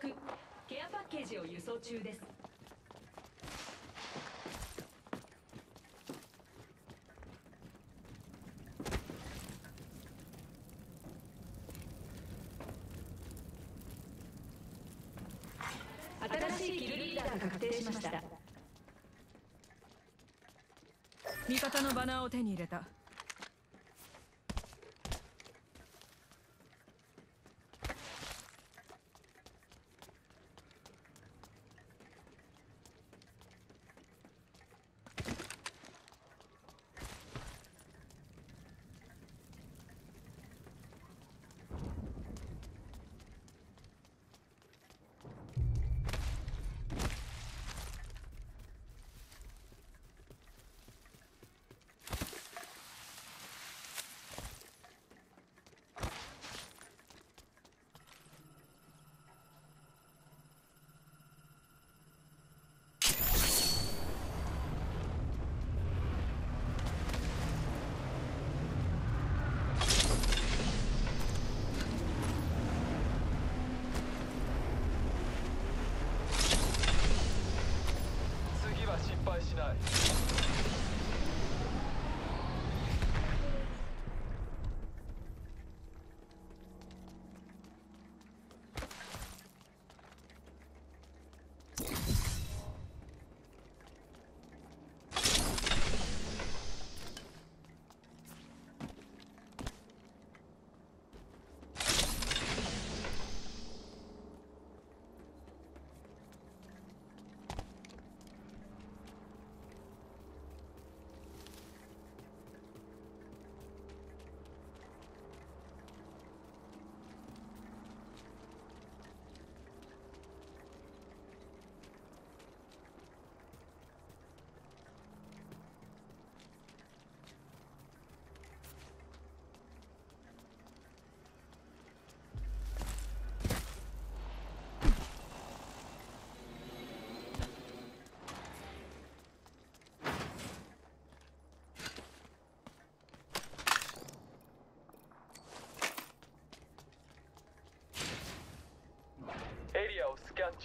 告ケアパッケージを輸送中です。新しいキルリーダーが確定しました。味方のバナーを手に入れた。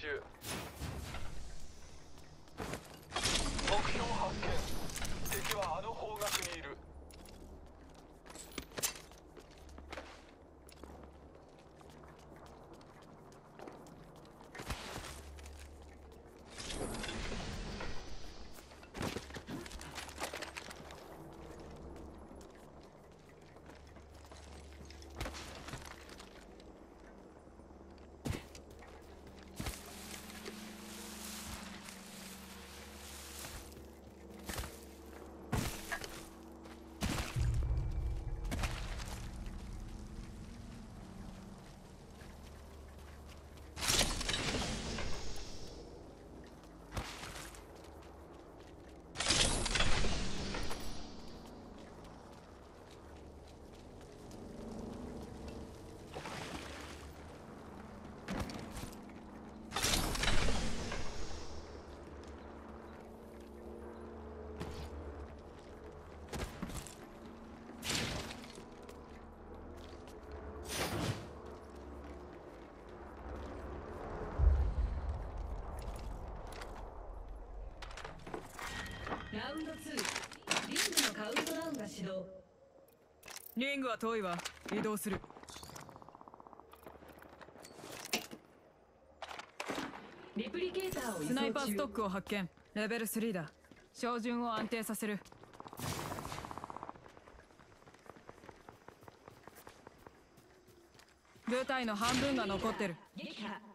をスキャン中目標発見敵はあの方角にいるラウンド2リングのカウントダウンが始動。リングは遠いわ。移動する。リプリケーターを移スナイパーストックを発見。レベル3だ。照準を安定させる。部隊の半分が残ってる。撃破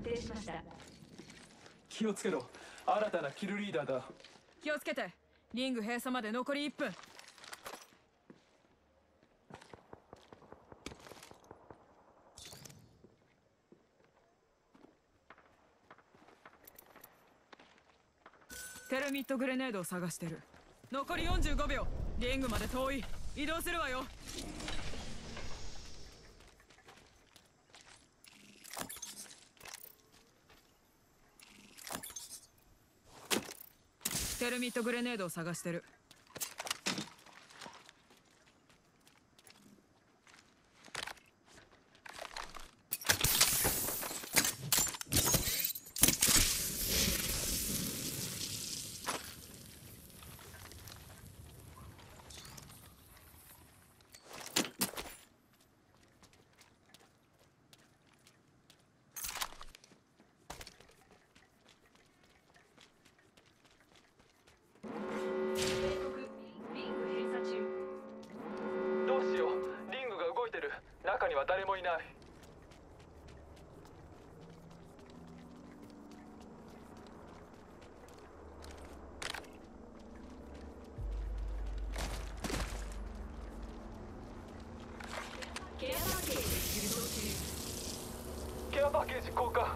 定しました。気をつけろ。新たなキルリーダーだ。気をつけて。リング閉鎖まで残り1分。テルミットグレネードを探してる。残り45秒。リングまで遠い。移動するわよ。テルミットグレネードを探してる警告リング閉鎖中どうしようリングが動いてる中には誰もいない。ケアパッケージ輸送中ケアパッケージ交換。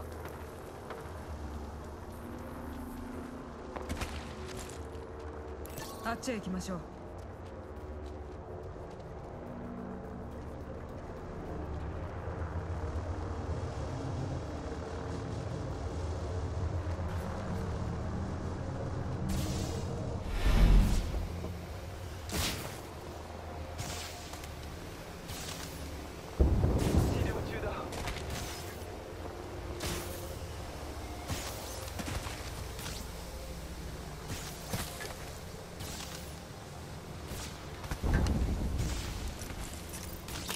あっちへ行きましょう治療中だ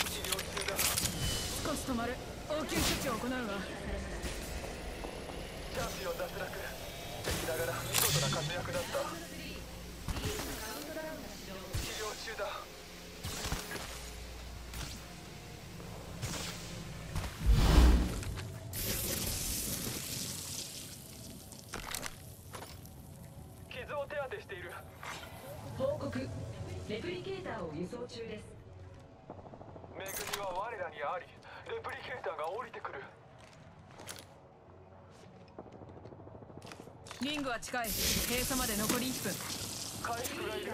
治療中だ少し止まる。応急処置を行うわ。チャンピオン脱落。敵ながら見事な活躍だった。治療中だ。傷を手当てしている。報告。レプリケーターを輸送中です。恵みは我らにありレプリケーターが降りてくる。リングは近い。閉鎖まで残り1分。回復がいる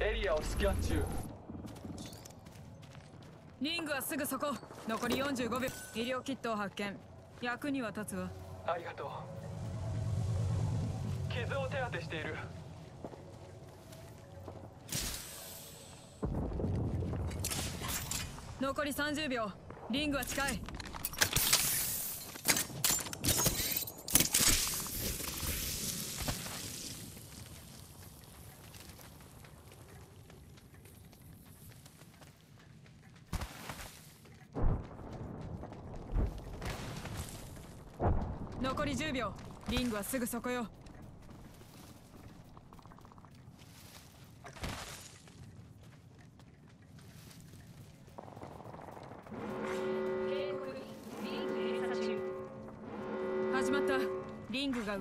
エリアをスキャン中。リングはすぐそこ。残り45秒。医療キットを発見。役には立つわ。ありがとう。傷を手当てしている残り30秒。リングは近い。残り10秒。リングはすぐそこよ。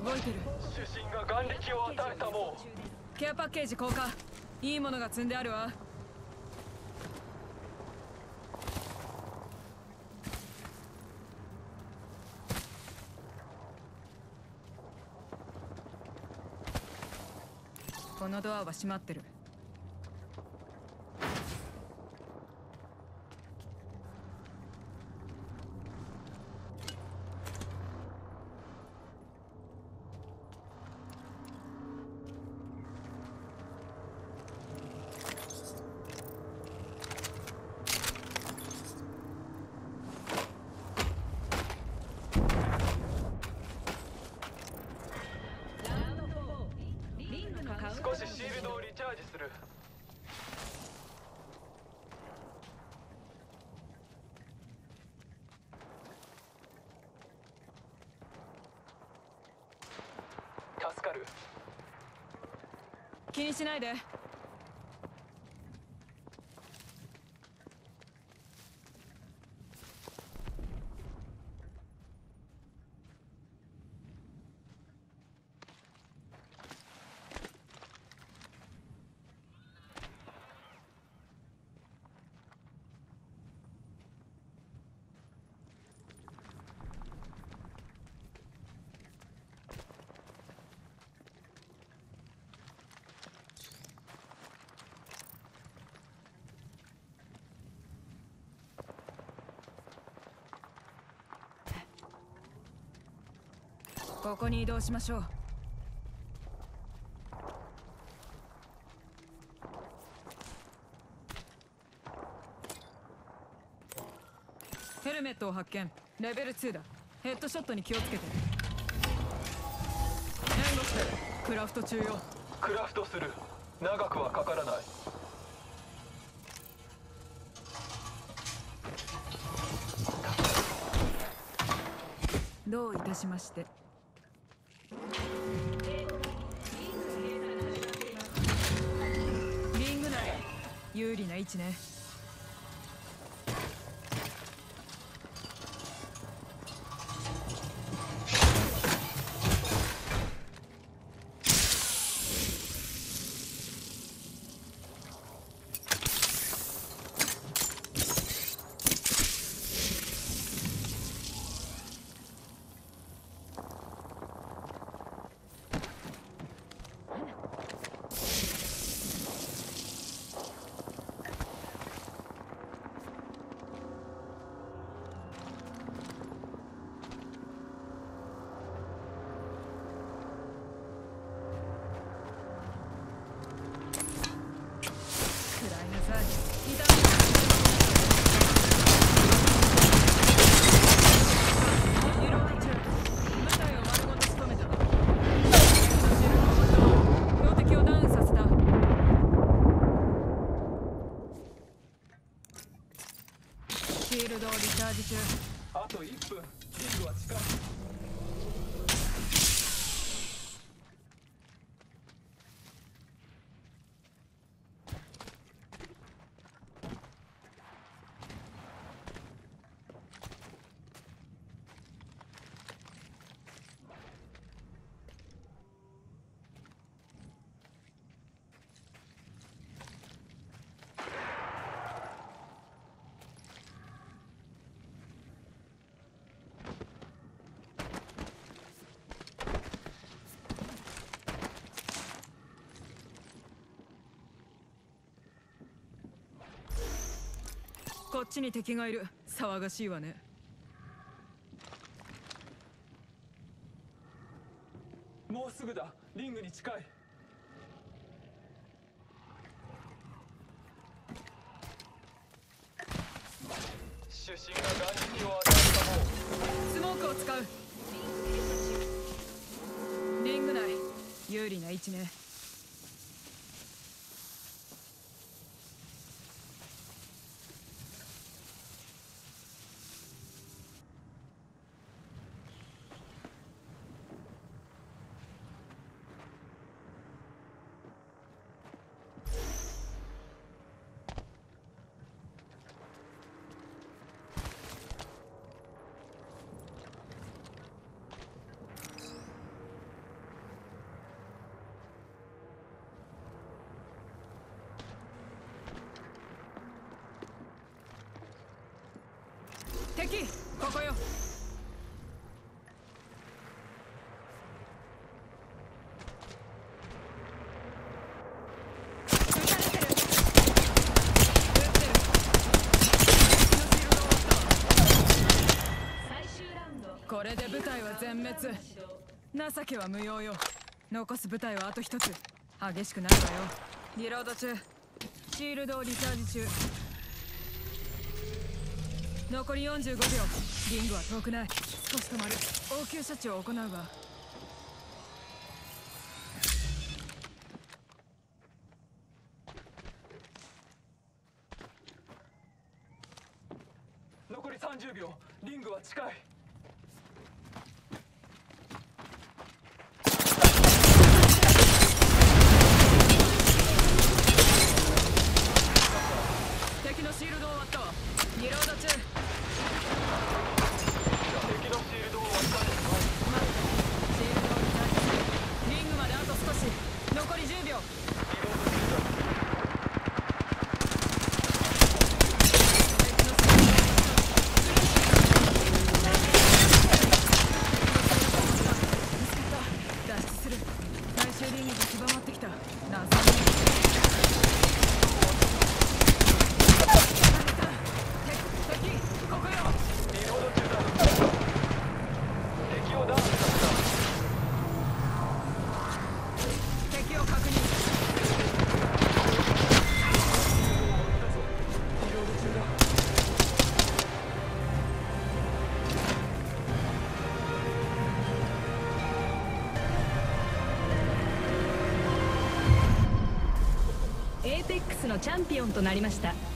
動いてる。主審が眼力を与えたもう。ケアパッケージ交換。いいものが積んであるわ。このドアは閉まってるラウンド4リングの少しシールドをリチャージする。助かる。気にしないで。ここに移動しましょう。ヘルメットを発見。レベル2だ。ヘッドショットに気をつけて。援護して。クラフト中よ。クラフトする。長くはかからない。どういたしまして有利な位置ねくらいなさい痛みリロード中部隊を丸ごと仕留めた標的をダウンさせたシールドをリチャージ中。あと1分。リングは近い。こっちに敵がいる。騒がしいわね。もうすぐだ。リングに近い。主審が眼力を与えたもスモークを使う。リング内。有利な位置ね敵ここよ。これで部隊は全滅。情けは無用よ。残す部隊はあと一つ。激しくなるわよ。リロード中。シールドをリチャージ中。残り45秒。リングは遠くない。少し止まる。応急処置を行うわ。残り30秒。リングは近い。のチャンピオンとなりました。